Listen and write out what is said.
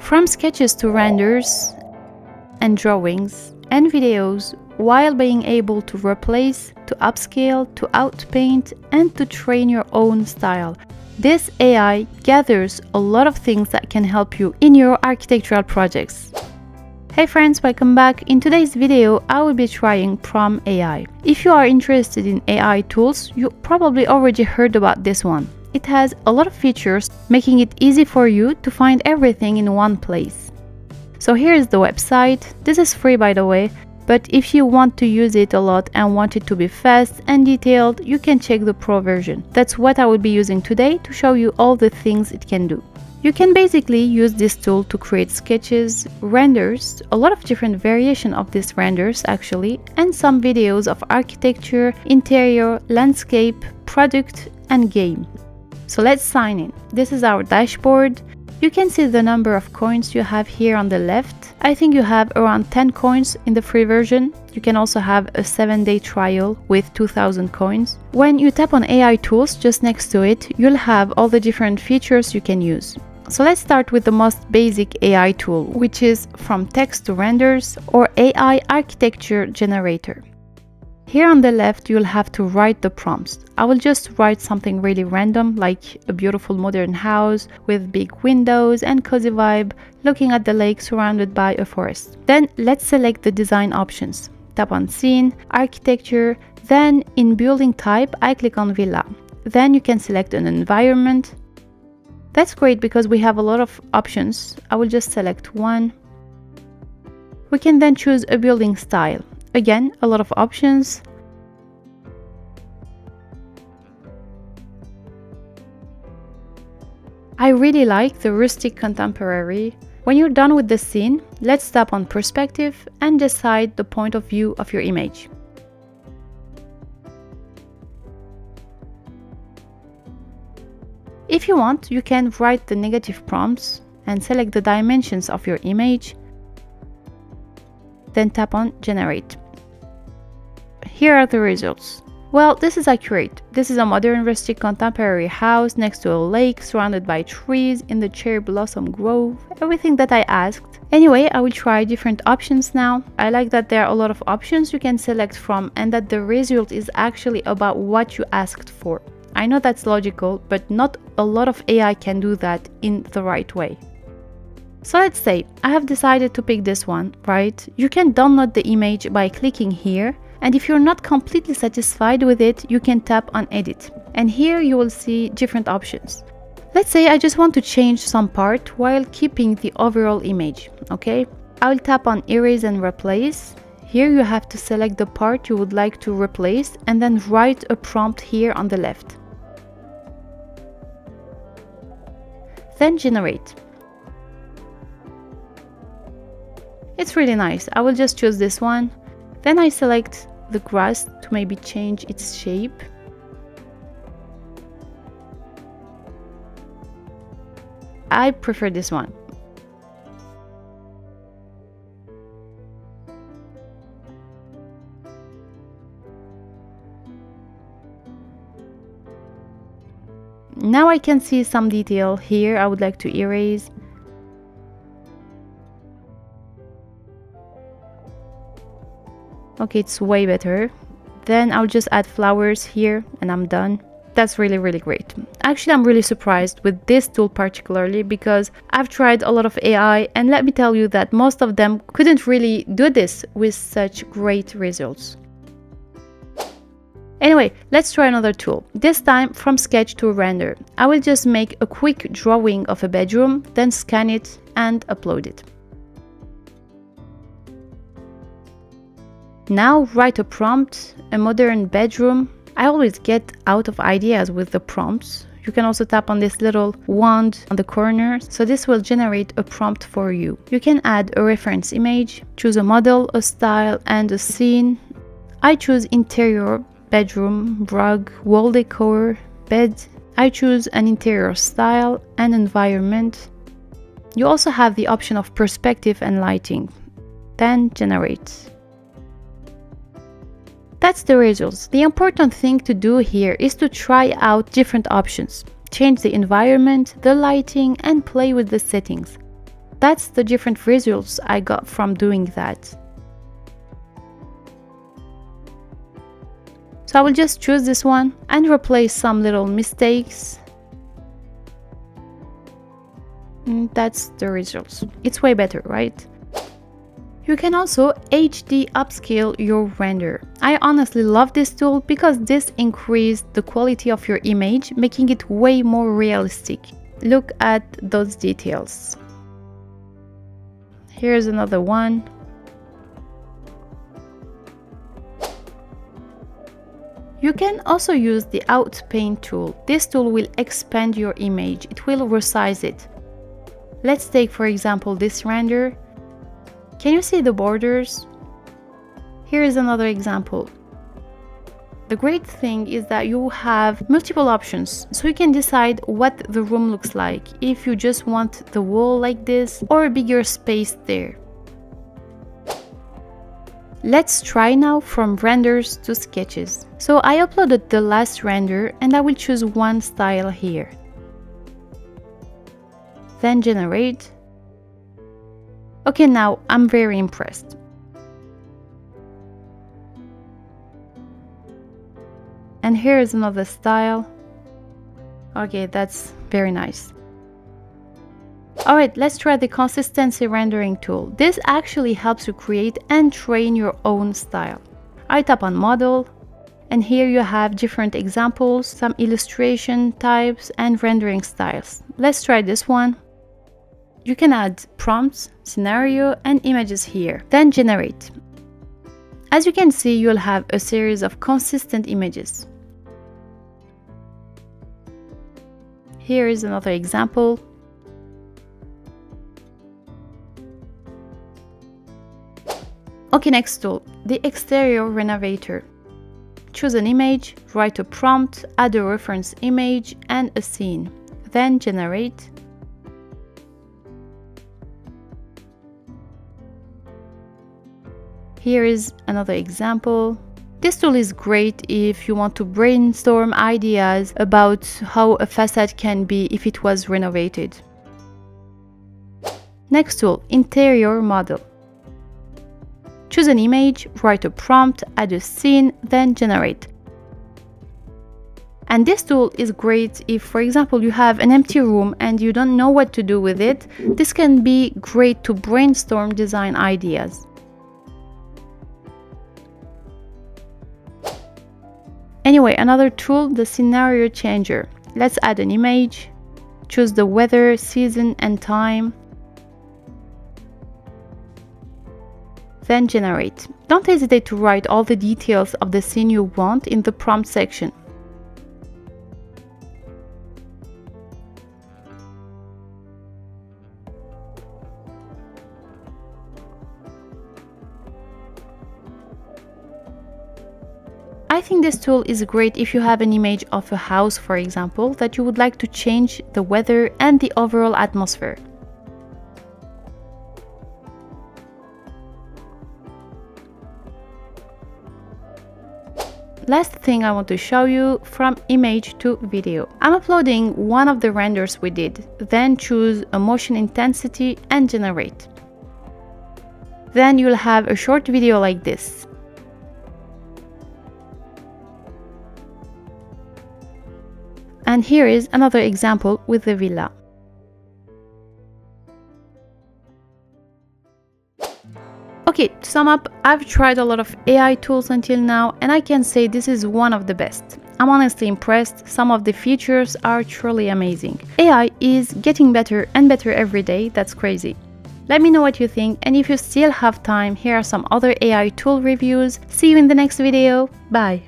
From sketches to renders and drawings and videos while being able to replace, to upscale, to outpaint and to train your own style. This AI gathers a lot of things that can help you in your architectural projects. Hey friends, welcome back. In today's video, I will be trying PromeAI. If you are interested in AI tools, you probably already heard about this one. It has a lot of features, making it easy for you to find everything in one place. So here is the website. This is free by the way, but if you want to use it a lot and want it to be fast and detailed, you can check the Pro version. That's what I will be using today to show you all the things it can do. You can basically use this tool to create sketches, renders, a lot of different variation of these renders actually, and some videos of architecture, interior, landscape, product, and game. So let's sign in. This is our dashboard. You can see the number of coins you have here on the left. I think you have around 10 coins in the free version. You can also have a 7 day trial with 2000 coins. When you tap on AI tools just next to it, you'll have all the different features you can use. So let's start with the most basic AI tool, which is from text to renders or AI architecture generator. Here on the left, you'll have to write the prompts. I will just write something really random, like a beautiful modern house with big windows and cozy vibe, looking at the lake surrounded by a forest. Then let's select the design options. Tap on scene, architecture, then in building type, I click on villa. Then you can select an environment. That's great because we have a lot of options. I will just select one. We can then choose a building style. Again, a lot of options. I really like the rustic contemporary. When you're done with the scene, let's tap on perspective and decide the point of view of your image. If you want, you can write the negative prompts and select the dimensions of your image then tap on generate. Here are the results. Well, this is accurate. This is a modern rustic contemporary house next to a lake surrounded by trees in the cherry blossom grove. Everything that I asked. Anyway, I will try different options now. I like that there are a lot of options you can select from and that the result is actually about what you asked for. I know that's logical, but not a lot of AI can do that in the right way. So let's say I have decided to pick this one, right? You can download the image by clicking here and if you're not completely satisfied with it, you can tap on edit. And here you will see different options. Let's say I just want to change some part while keeping the overall image, okay? I will tap on erase and replace. Here you have to select the part you would like to replace and then write a prompt here on the left. Then generate. It's really nice. I will just choose this one. Then I select the grass to maybe change its shape. I prefer this one. Now I can see some detail here I would like to erase. Okay, it's way better. Then I'll just add flowers here and I'm done. That's really, really great. Actually, I'm really surprised with this tool particularly because I've tried a lot of AI and let me tell you that most of them couldn't really do this with such great results. Anyway, let's try another tool. This time from sketch to render. I will just make a quick drawing of a bedroom, then scan it and upload it. Now write a prompt, a modern bedroom. I always get out of ideas with the prompts. You can also tap on this little wand on the corner, so this will generate a prompt for you. You can add a reference image, choose a model, a style, and a scene. I choose interior, bedroom, rug, wall decor, bed. I choose an interior style and environment. You also have the option of perspective and lighting. Then generate. That's the results. The important thing to do here is to try out different options. Change the environment, the lighting and play with the settings. That's the different results I got from doing that. So I will just choose this one and replace some little mistakes. And mm, that's the results. It's way better, right? You can also HD upscale your render. I honestly love this tool because this increased the quality of your image, making it way more realistic. Look at those details. Here's another one. You can also use the Outpaint tool. This tool will expand your image, it will resize it. Let's take for example this render. Can you see the borders? Here is another example. The great thing is that you have multiple options, so you can decide what the room looks like, if you just want the wall like this or a bigger space there. Let's try now from renders to sketches. So I uploaded the last render and I will choose one style here. Then generate. Okay, now I'm very impressed. And here is another style. Okay, that's very nice. Alright, let's try the consistency rendering tool. This actually helps you create and train your own style. I tap on model and here you have different examples, some illustration types and rendering styles. Let's try this one. You can add prompts, scenario and images here, then generate. As you can see, you'll have a series of consistent images. Here is another example. Okay, next tool, the exterior renovator. Choose an image, write a prompt, add a reference image and a scene. Then generate. Here is another example. This tool is great if you want to brainstorm ideas about how a facade can be if it was renovated. Next tool, Interior Remodel. Choose an image, write a prompt, add a scene, then generate. And this tool is great if, for example, you have an empty room and you don't know what to do with it. This can be great to brainstorm design ideas. Anyway, another tool, the scenario changer. Let's add an image, choose the weather, season and time, then generate. Don't hesitate to write all the details of the scene you want in the prompt section. I think this tool is great if you have an image of a house, for example, that you would like to change the weather and the overall atmosphere. Last thing I want to show you from image to video. I'm uploading one of the renders we did, then choose a motion intensity and generate. Then you'll have a short video like this. And here is another example with the villa. Okay, to sum up, I've tried a lot of AI tools until now and I can say this is one of the best. I'm honestly impressed, some of the features are truly amazing. AI is getting better and better every day, that's crazy. Let me know what you think and if you still have time, here are some other AI tool reviews. See you in the next video, bye!